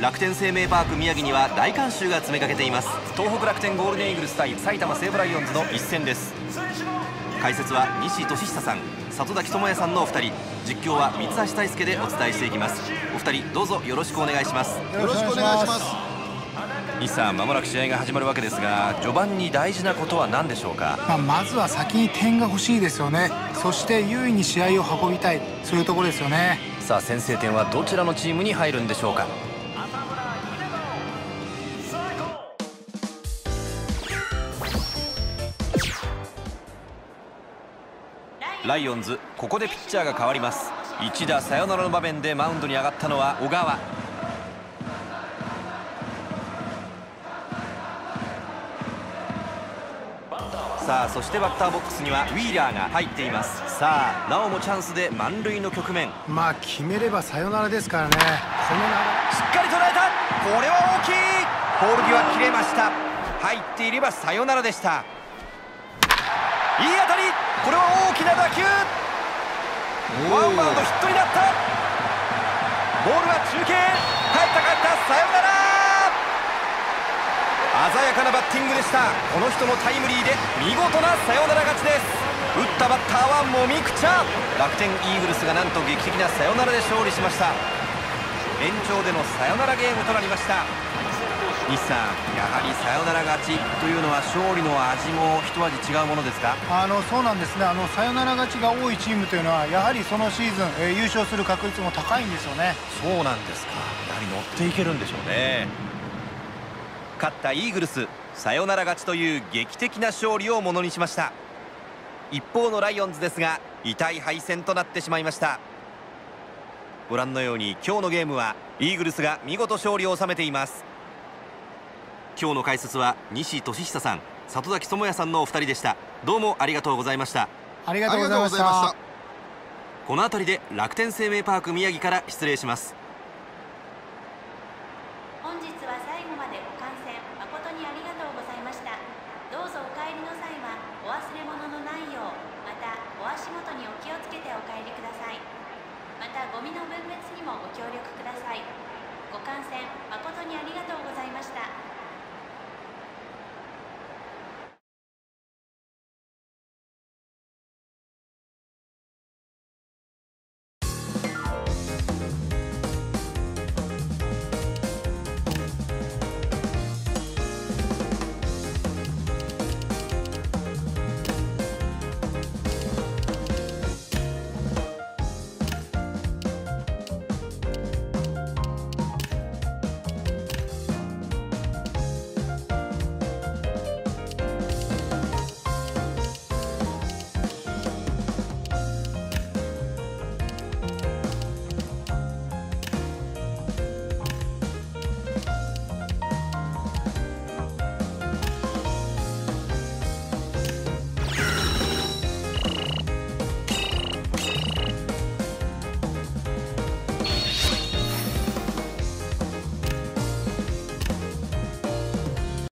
楽天生命パーク宮城には大観衆が詰めかけています。東北楽天ゴールデンイーグルス対埼玉西武ライオンズの一戦です。解説は西俊久さん里崎智也さんのお二人。実況は三橋大輔でお伝えしていきます。お二人どうぞよろしくお願いします。よろしくお願いします。西さんまもなく試合が始まるわけですが序盤に大事なことは何でしょうか、まあ、まずは先に点が欲しいですよね。そして優位に試合を運びたい。そういうところですよね。さあ先制点はどちらのチームに入るんでしょうか？ライオンズここでピッチャーが変わります。一打サヨナラの場面でマウンドに上がったのは小川。さあそしてバッターボックスにはウィーラーが入っています。さあなおもチャンスで満塁の局面。まあ決めればサヨナラですからね。このしっかり捉えた。これは大きい。ポール際切れました。入っていればサヨナラでした。いい当たりこれは大きな打球。ワンバウンドヒットになった。ボールは中継。帰った帰った。サヨナラ鮮やかなバッティングでした。この人のタイムリーで。見事なサヨナラ勝ちです。打ったバッターはもみくちゃ。楽天イーグルスがなんと劇的なサヨナラで勝利しました。延長でのサヨナラゲームとなりました西さんやはりサヨナラ勝ちというのは勝利の味も一味違うものですか？あのそうなんですね。あのサヨナラ勝ちが多いチームというのはやはりそのシーズン、えー、優勝する確率も高いんですよね。そうなんですか。やはり乗っていけるんでしょうね。勝ったイーグルスサヨナラ勝ちという劇的な勝利をものにしました。一方のライオンズですが痛い敗戦となってしまいました。ご覧のように今日のゲームはイーグルスが見事勝利を収めています今日の解説は西俊久さん里崎智也さんのお二人でした。どうもありがとうございました。ありがとうございました。この辺りで楽天生命パーク宮城から失礼します。本日は最後までご観戦誠にありがとうございました。どうぞお帰りの際はお忘れ物のないようまたお足元にお気をつけてお帰りください。またゴミの分別にもご協力ください。ご観戦誠にありがとうございました。